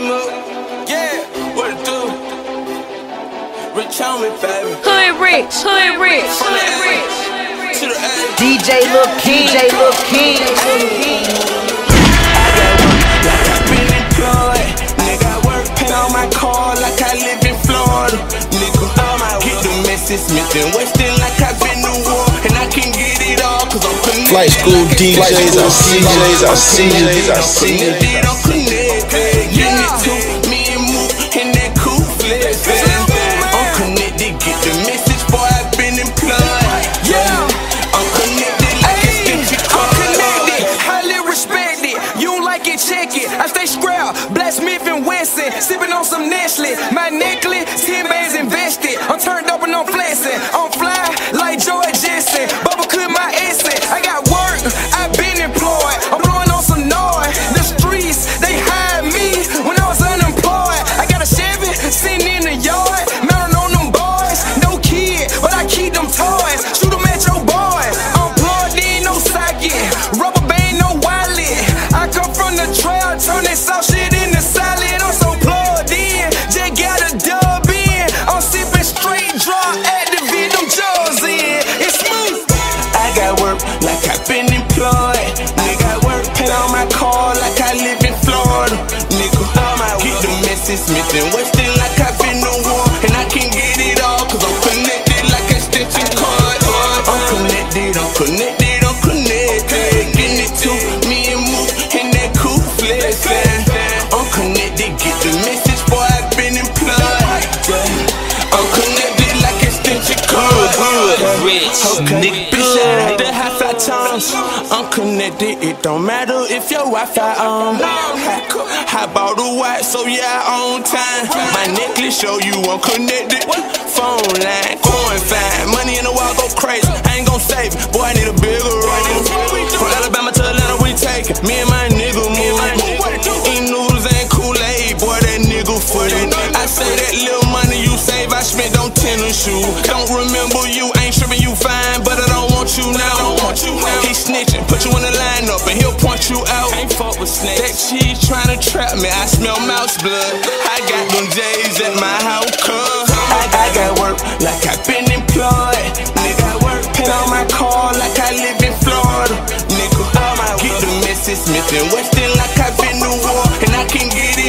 move. Yeah, what it do? Rich on me, baby. Hood rich, hood rich, hood rich. To the A. DJ Lil King, DJ Lil King. Like I've been employed. Nigga, I work, pay on my car like I live in Florida. Nigga, get the message, Smith and Wesson like I've been to war. And I can get it all, cause I'm connected. Flight school like a DJs, I see DJs, I see DJs, I see Connected, Nestle. Like I've been employed. Nigga, I work, pay on my car like I live in Florida. Nigga, get the message, Smith and Wesson like I've been to war. And I can get it all, cause I'm connected like a stitching cord. I'm connected, I'm connected, I'm connected. Getting it to me and move in that cool flex. I'm connected, get the message, boy, I've been employed. I'm connected like a stitching. Rich, Okay, connected, it don't matter if your Wi-Fi on. I bought a watch, so yeah, on time. My necklace show you I'm connected. Phone line, going fine. Money in the wall go crazy. I ain't gon' save it. Tennis. Don't remember you, ain't tripping, you fine, but I don't want you now. I Don't want you now. He snitching, put you in the lineup, and he'll point you out. Ain't fuck with snakes. That cheese trying to trap me, I smell mouse blood. I got them J's at my house, cuz. I, I got work like I've been employed. Nigga, I work, pay on my car like I live in Florida. Nigga, get the message, Smith and Wesson like I've been to war. And I can get it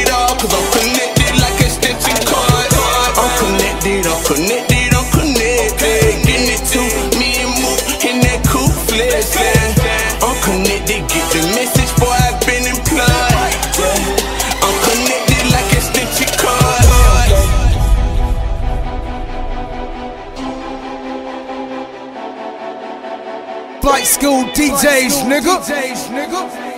Flight school DJs, nigga.